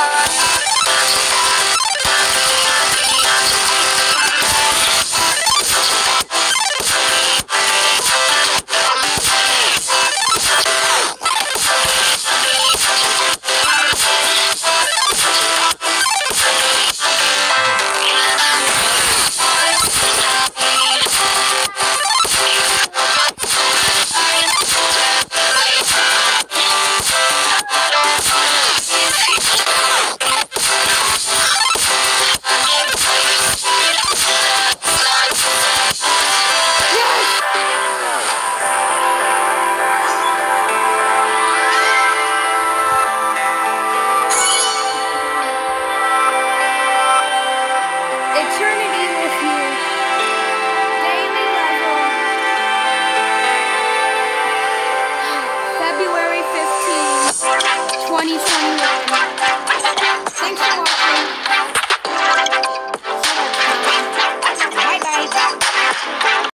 I. February fifteenth, 2021. Thanks for watching.